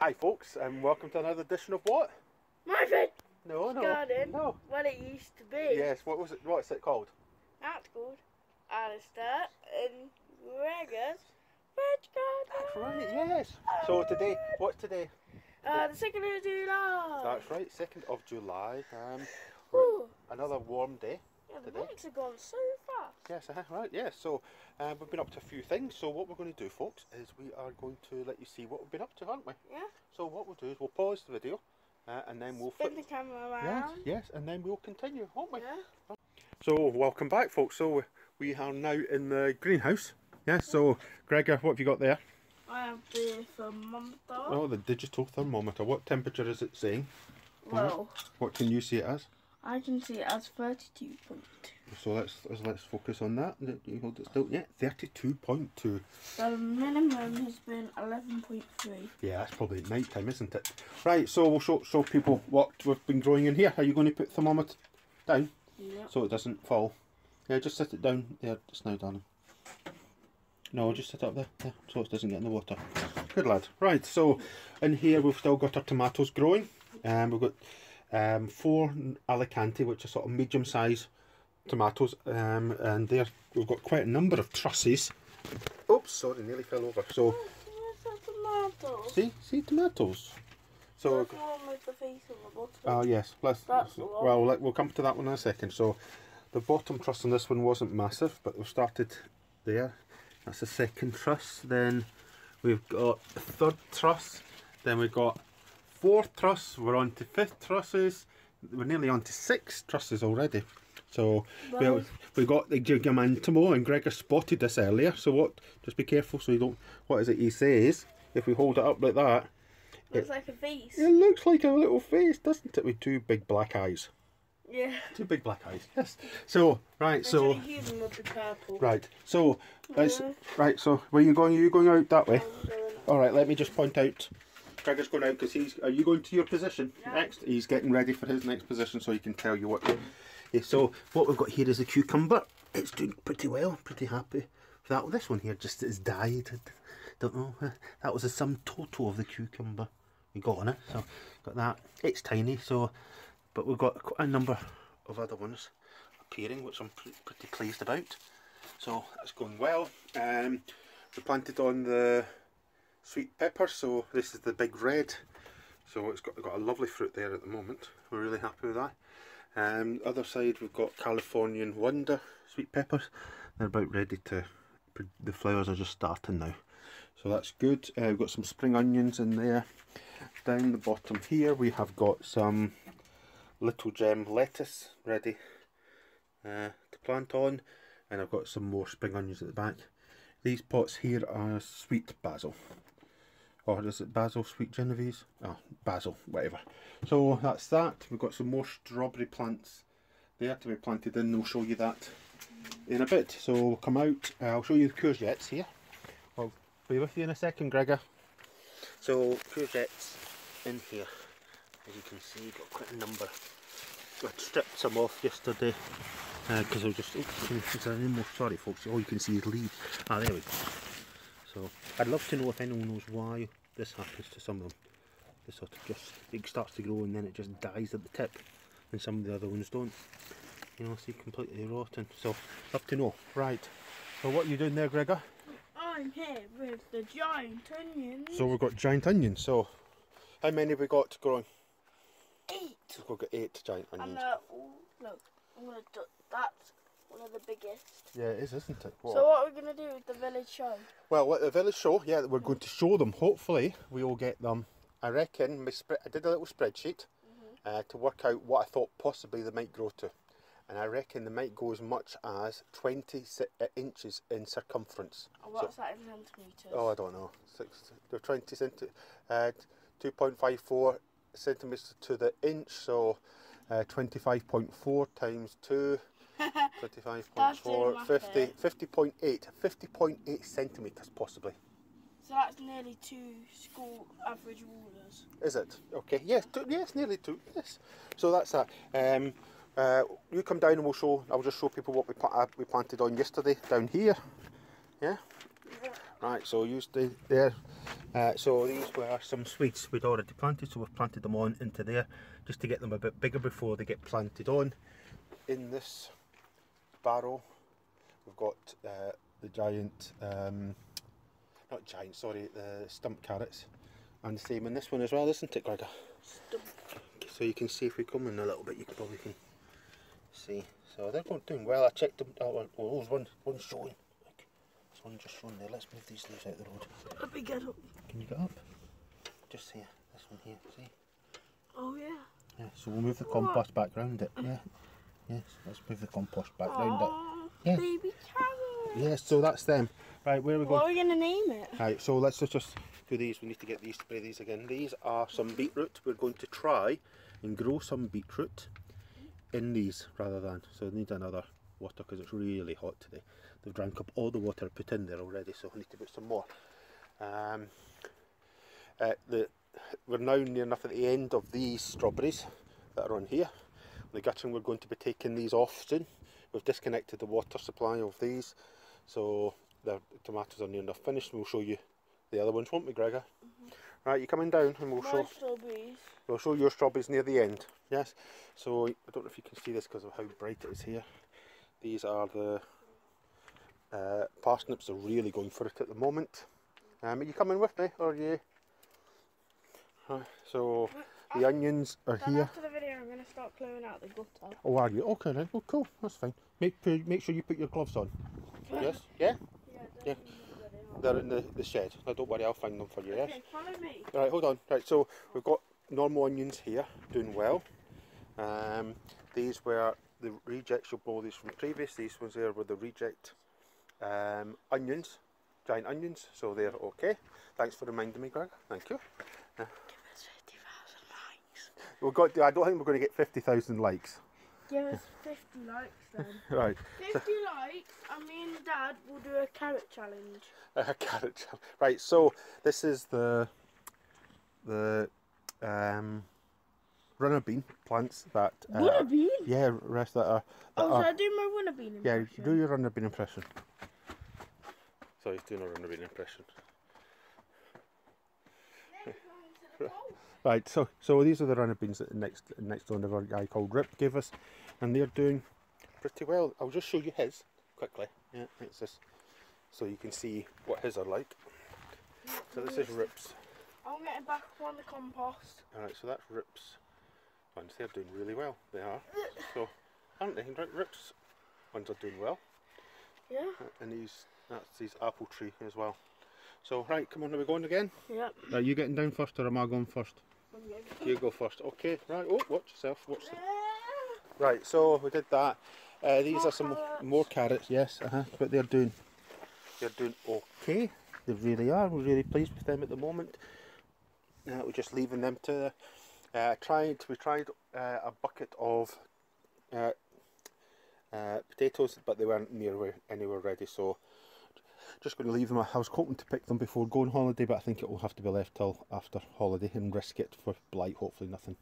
Hi folks and welcome to another edition of what? Marvin No, no. Garden. No. What it used to be. Yes, what was it what's it called? That's called Alistair and Gregor's Veg That's right, yes. So today what's today? Uh, the second of July. That's right, second of July. Um another warm day. Yeah, the months have gone so fast. Yes, uh, right, yes. So um, we've been up to a few things. So what we're going to do, folks, is we are going to let you see what we've been up to, aren't we? Yeah. So what we'll do is we'll pause the video uh, and then we'll Spin the camera Yes, around. yes, and then we'll continue, won't we? Yeah. So welcome back, folks. So we are now in the greenhouse. Yes. So Gregor, what have you got there? I have the thermometer. Oh, the digital thermometer. What temperature is it saying? Well, What can you see it as? I can see it as 32.2. So let's let's, let's focus on that. You hold it still. Yeah, thirty-two point two. The minimum has been 11.3. Yeah, that's probably night time, isn't it? Right. So we'll show show people what we've been growing in here. Are you going to put thermometer down Yeah. so it doesn't fall? Yeah, just set it down there just now, darling. No, just set it up there, there, so it doesn't get in the water. Good lad. Right, so in here we've still got our tomatoes growing. Um, we've got um, four Alicante, which are sort of medium size tomatoes, um, and there we've got quite a number of trusses. Oops, sorry, nearly fell over. So Where's the tomatoes? see, see tomatoes. So There's one with the face on the bottom. Oh yes, let's. That's the one. well, let, we'll come to that one in a second. So, the bottom truss on this one wasn't massive, but we've started there. That's the second truss. Then we've got a third truss. Then we've got fourth truss. We're on to fifth trusses. We're nearly on to six trusses already. So we Well- we got the Gigantomo and Gregor spotted this earlier. So what? Just be careful so you don't. What is it he says? If we hold it up like that, Looks like a face. it looks like a little face, doesn't it? With two big black eyes. Yeah. Two big black eyes. Yes. So right. So human purple. right. So Yeah. right. So where you going? Are you going out that way? All right. Let me just point out. Gregor's going out because he's. Are you going to your position Yeah. next? He's getting ready for his next position, so he can tell you what. Yeah, so what we've got here is a cucumber. It's doing pretty well. Pretty happy. with That this one here just has died. I don't know. That was the sum total of the cucumber we got on it. So got that. It's tiny. So, but we've got quite a number of other ones appearing, which I'm pretty pleased about. So that's going well. Um, we planted on the sweet pepper. So this is the big red. So it's got, got a lovely fruit there at the moment. We're really happy with that. Um, other side we've got Californian Wonder sweet peppers. They're about ready to. The flowers are just starting now, so that's good. Uh, we've got some spring onions in there. Down the bottom here we have got some little gem lettuce ready uh, to plant on, and I've got some more spring onions at the back. These pots here are sweet basil or is it basil sweet genovese? Oh basil whatever. So that's that. We've got some more strawberry plants there to be planted in. We'll show you that in a bit. So we'll come out. Uh, I'll show you the courgettes here. I'll be with you in a second Gregor. So courgettes in here. As you can see got quite a number. I stripped some off yesterday because I was just oops, is there more? Sorry folks. All you can see is leaves. Ah there we go. So I'd love to know if anyone knows why this happens to some of them. They sort of just it starts to grow and then it just dies at the tip, and some of the other ones don't. You know, see completely rotten. So love to know. Right. So what are you doing there, Gregor? I'm here with the giant onions. So we've got giant onions. So how many have we got growing? eight. We've got eight giant And onions. uh, oh, look, I'm gonna do that's one of the biggest. Yeah, it is, isn't it? So what are we gonna do with the village show? Well, what the village show, yeah, we're going to show them. Hopefully, we will get them. I reckon my. I did a little spreadsheet uh, to work out what I thought possibly they might grow to, and I reckon they might go as much as 20 uh, inches in circumference. Oh, what's that in centimeters? Oh, I don't know. Six, they're 20 centi, uh, 2.54 centimeters to the inch, so uh, 25.4 times 2. That's 25.4, 50, 50.8, 50.8 centimetres possibly. So that's nearly two school average rulers. Is it? Okay, yes, two, yes, nearly two, yes. So that's that. Um, uh, you come down and we'll show, I'll just show people what we, uh, we planted on yesterday down here. Yeah? Right, so you stay there. Uh, so these were some Swedes we'd already planted, so we've planted them on into there just to get them a bit bigger before they get planted on. In this barrel, we've got uh, the giant, um, not giant, sorry, the stump carrots. And the same in this one as well, isn't it, Gregor? Stump. So you can see if we come in a little bit, you can probably can see. So they're going doing well. I checked them. Oh, oh, there's one, one showing. Look, there's one just showing there. Let's move these leaves out of the road. Let me get up. Can you get up? Just here. This one here. See? Oh yeah. Yeah. So we'll move the compost back round it. Yeah. Yes. Let's move the compost back round it. Oh, Yeah. baby carrot. Yes. So that's them. Right. Where are we What going? are we gonna name it? Right. So let's just just do these. We need to get these spray these again. These are some beetroot. We're going to try and grow some beetroot in these rather than. So we need another water because it's really hot today. They've drank up all the water I put in there already, so I need to put some more. Um, uh, the, we're now near enough at the end of these strawberries that are on here. The gutting we're going to be taking these off soon. We've disconnected the water supply of these, so the tomatoes are near enough finished. We'll show you the other ones, won't we, Gregor? Right, you're coming down, and we'll My show. strawberries. We'll show your strawberries near the end. Yes. So I don't know if you can see this because of how bright it is here. These are the uh, parsnips. Are really going for it at the moment. Um, are you coming with me, or are you? Right, so the onions are here. Start clearing out the gutter. Oh, are you? Okay then. Oh, cool. That's fine. Make make sure you put your gloves on. Yes. Yeah. Yeah. Yeah. They're in the, the shed. No, don't worry. I'll find them for you. Yes. Okay, follow me. Right, hold on. Right, so we've got normal onions here, doing well. Um, these were the rejects. You'll blow these from previous. These ones there were the reject um, onions, giant onions. So they're okay. Thanks for reminding me, Greg. Thank you. Give us 50,000 likes. We've got. I don't think we're going to get fifty thousand likes. Give us 50 likes then. Right. 50 likes, and me and Dad will do a carrot challenge. A carrot. challenge. Right. So this is the the um, runner bean plants that. Uh, Winner bean? Yeah, rest that are. That Oh, are should I do my winner bean Yeah, do your runner bean impression. So he's doing a runner bean impression. Right, so so these are the runner beans that the next next door neighbour guy called Rip gave us, and they're doing pretty well. I'll just show you his quickly. Yeah, it's this, so you can see what his are like. So this is Rip's. I'm getting back on the compost. All right, so that's Rip's ones. They're doing really well. They are. So aren't they? Right, Rip's ones are doing well. Yeah. and these that's his apple tree as well. So right, come on, are we going again? Yep. Are you getting down first or am I going first? You go first. Okay, right. Oh, watch yourself. Watch. Right, so we did that. Uh, these More are some carrots. more carrots, yes, uh-huh, but they're doing they're doing okay. They really are. We're really pleased with them at the moment. Uh, we're just leaving them to. Uh, tried we tried uh, a bucket of uh, uh, potatoes, but they weren't near where- anywhere ready. So just going to leave them. I was hoping to pick them before going holiday, but I think it will have to be left till after holiday and risk it for blight. Hopefully nothing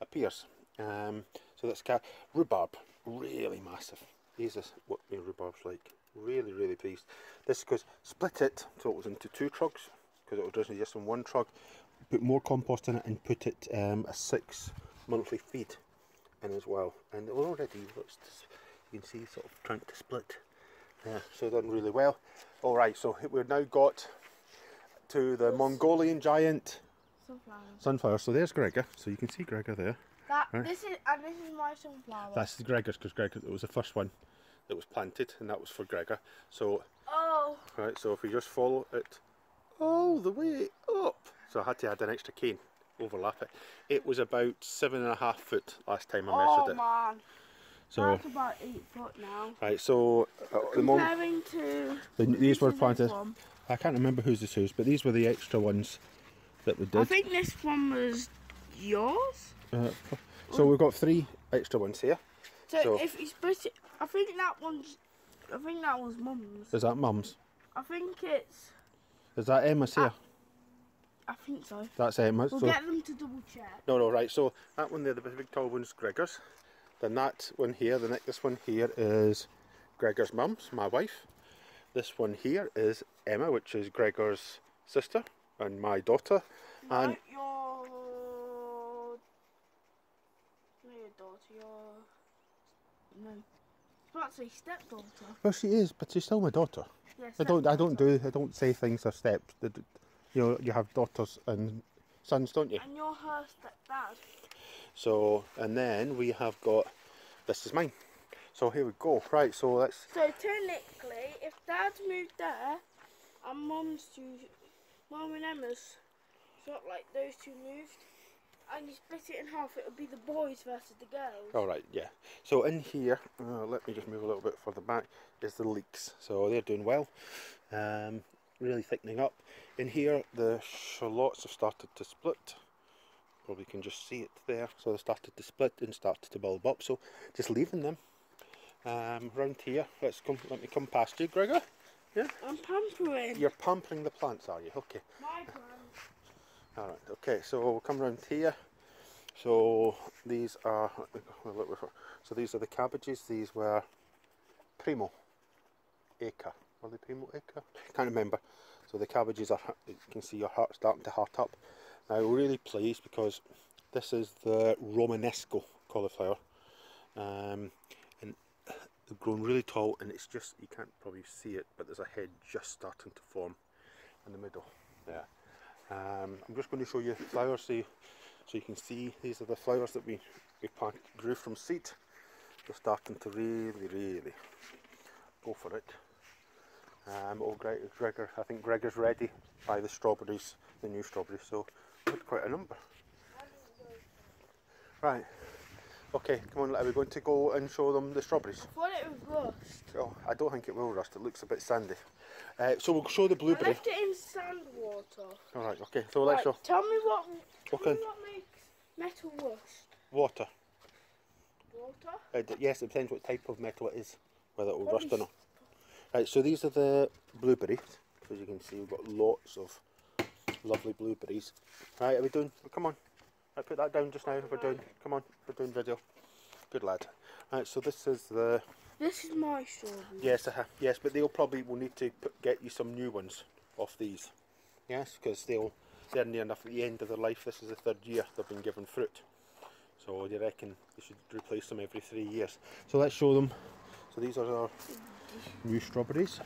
appears. Um, so that's car- rhubarb, really massive. These is what my rhubarb's like. Really, really pleased. This because split it so it was into two trugs because it was originally just in one trug. Put more compost in it and put it um, a six monthly feed in as well. And already looks, you can see sort of trying to split. Yeah, so done really well. All right, so we've now got to the Mongolian giant Sunflower. sunflower. So there's Gregor. So you can see Gregor there. That Right. this is and this is my sunflower. That's the Gregor's because Gregor it was the first one that was planted, and that was for Gregor. So oh, right, so if we just follow it all the way up, so I had to add an extra cane, overlap it. It was about seven and a half foot last time I oh measured it. man, So that's about eight foot now. right, so uh, the Comparing to the, these were planted. I can't remember whose this is, but these were the extra ones that we did. I think this one was yours. Uh, so we've got three extra ones here. So, So- if you split I think that one's. I think that was mum's. Is that Mum's? I think it's. Is that Emma's here? I think so. That's Emma's. We'll so get them to double check. No, no, right. So that one there, the big tall one's Gregor's. Then that one here, the next one here is Gregor's mum's, my wife. This one here is Emma, which is Gregor's sister and my daughter. No, And your. No, your daughter, your. No. About say stepdaughter. well, she is, but she's still my daughter. Yes. I don't. I don't do. I don't say things are steps. You know, you have daughters and sons, don't you? And you're her stepdad. So, and then we have got. This is mine. So here we go. Right. So let's. So technically, if Dad's moved there, and Mum's two, Mum and Emma's, sort of like those two moved, and you split it in half, it would be the boys versus the girls. All right. Yeah. So in here, uh, let me just move a little bit further back. Is the leeks. So they're doing well. Um, really thickening up. In here, the shallots have started to split. Probably can just see it there. So they started to split and started to bulb up. So just leaving them. Um, round here, let's come. Let me come past you, Gregor. Yeah I'm pampering. You're pampering the plants, are you? Okay. My plan. All right. Okay. So we'll come round here. So these are. So these are the cabbages. These were primo acre. Were they primo acre? Can't remember. So the cabbages are. You can see your heart starting to heart up. Now really pleased because this is the Romanesco cauliflower, um, and they've grown really tall. And it's just you can't probably see it, but there's a head just starting to form in the middle there. Um, I'm just going to show you flowers so you, so you can see these are the flowers that we, we grew from seed. They're starting to really, really go for it. Um, oh, Greg, Gregor, I think Gregor's ready by the strawberries, the new strawberries, so quite a number. Right, okay, come on, are we going to go and show them the strawberries? I thought it was rust. Oh, I don't think it will rust, it looks a bit sandy. Uh, so we'll show the I blueberry. left it in sand water. Alright, okay, so let's show tell me what. Tell Okay. me what makes metal rust. water. Water. Uh, yes, it depends what type of metal it is, whether it will Probably rust or not. Right, so these are the blueberries. As you can see, we've got lots of lovely blueberries. Right, are we doing? come on. I put that down just now. We're doing. Come on, we're doing video. Good lad. Right, so this is the. This is my strawberry. Yes, uh, yes, but they'll probably will need to put, get you some new ones off these. Yes, because they'll they're near enough at the end of their life. This is the third year they've been given fruit. So you reckon you should replace them every three years. So let's show them. So these are our new strawberries,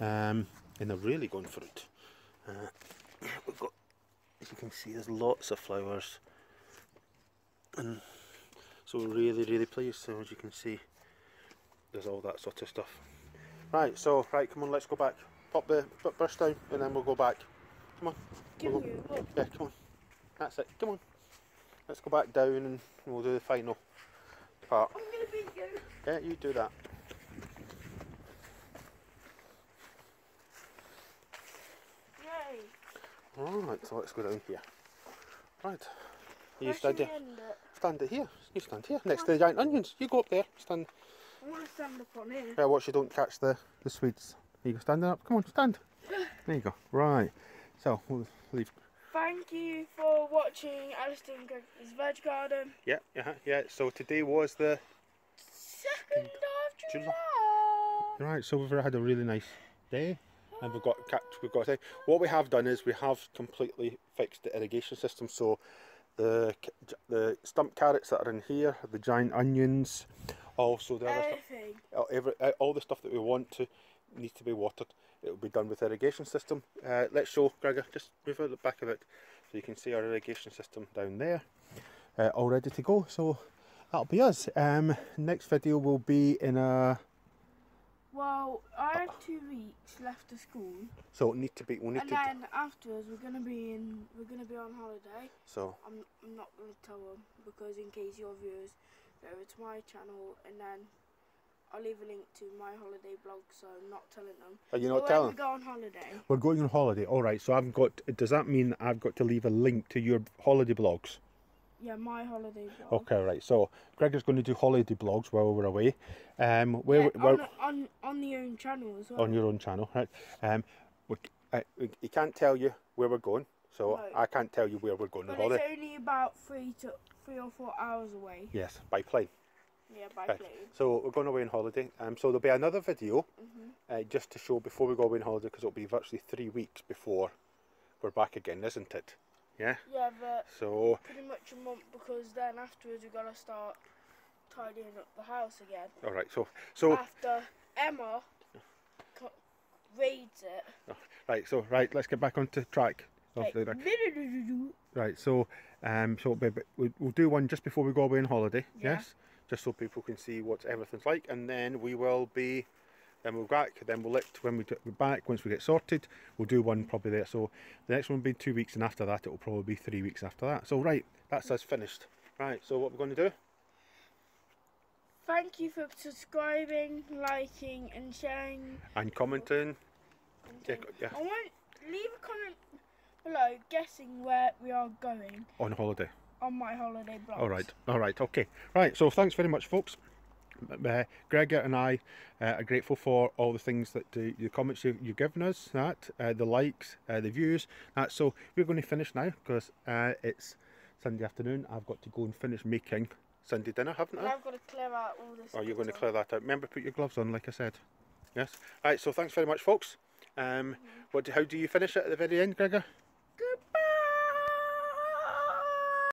um, and they're really going fruit. Uh, we've got, as you can see, there's lots of flowers, and so we're really, really pleased. So as you can see, there's all that sort of stuff. Right, so right, come on, let's go back. Pop the burst down, and then we'll go back. Come on. Give we'll go- Yeah, come on. That's it. Come on. Let's go back down, and we'll do the final part. I'm gonna beat you. Yeah, you do that. Alright, so let's go down here. Right. You Where stand should here. end it? Stand it here. You stand here next to the giant onions. You go up there. Stand. I want to stand up on here. Yeah, watch you don't catch the, the sweets. You go standing up. Come on, stand. There you go. Right. So we'll leave. Thank you for watching Alistair and Veg Garden. Yeah, yeah, yeah. So today was the Second of July. July. right. So we've had a really nice day, and we've got. We've got. What we have done is we have completely fixed the irrigation system. So the the stump carrots that are in here, the giant onions, also the other stuff. Everything. uh, every, uh, all the stuff that we want to needs to be watered. It will be done with irrigation system. Uh, let's show Gregor, just move out the back of it so you can see our irrigation system down there, uh, all ready to go. So that'll be us. Um, next video will be in a. Well, I have two weeks left of school, So it need to be. We need and to. then afterwards we're gonna be in. We're gonna be on holiday. So I'm, I'm not gonna tell them because in case your viewers go over to my channel and then I'll leave a link to my holiday blog, so I'm not telling them. are oh, you But not when telling? we go on holiday, We're going on holiday. All right. So I've got. Does that mean I've got to leave a link to your holiday blogs? Yeah, my holiday blog. Okay. Right. So Gregor's going to do holiday blogs while we're away. Um, where, Yeah, where, on, on on the own channel as well. on your own channel, right? Um, we, uh, we, he can't tell you where we're going, so No. I can't tell you where we're going on but holiday. it's only about three to three or four hours away. Yes, by plane. Yeah, by Right. plane. So we're going away on holiday. Um, so there'll be another video Mhm. uh, just to show before we go away on holiday because it'll be virtually three weeks before we're back again, isn't it? Yeah. Yeah, but So pretty much a month because then afterwards we've got to start tidying up the house again. all right. So so After Emma reads it. right. So right. Let's get back onto track. of Like, the rec- Right, so um, so we'll, we'll do one just before we go away on holiday. Yeah. Yes, just so people can see what everything's like, and then we will be. Then we'll back. Then we'll let when we get back once we get sorted. We'll do one probably there. So the next one will be two weeks, and after that it will probably be three weeks after that. So right, that's us finished. Right, so what we're going to do? Thank you for subscribing, liking, and sharing. And commenting. and Yeah, yeah, I want leave a comment below guessing where we are going on holiday. on my holiday blog. All right, all right, okay, right. So thanks very much, folks. Uh, Gregor and I uh, are grateful for all the things that uh, the comments you, you've given us, that uh, the likes, uh, the views. That so we're going to finish now because uh, it's Sunday afternoon. I've got to go and finish making Sunday dinner, haven't I? I've got to clear out all this. Oh, you're going to clear that out. Remember, put your gloves on, like I said. Yes. All right. So thanks very much, folks. Um, what? Do, how do you finish it at the very end, Gregor?